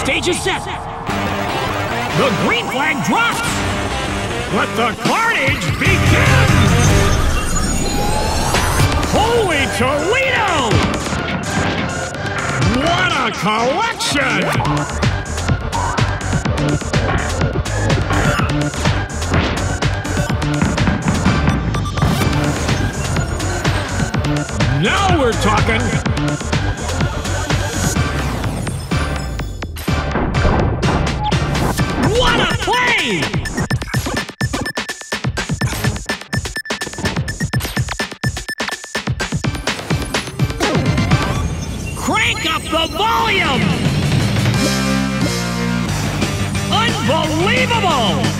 stage is set. The green flag drops. Let the carnage begin! Holy Toledo! What a collection! Now we're talking! Crank up the volume! Unbelievable!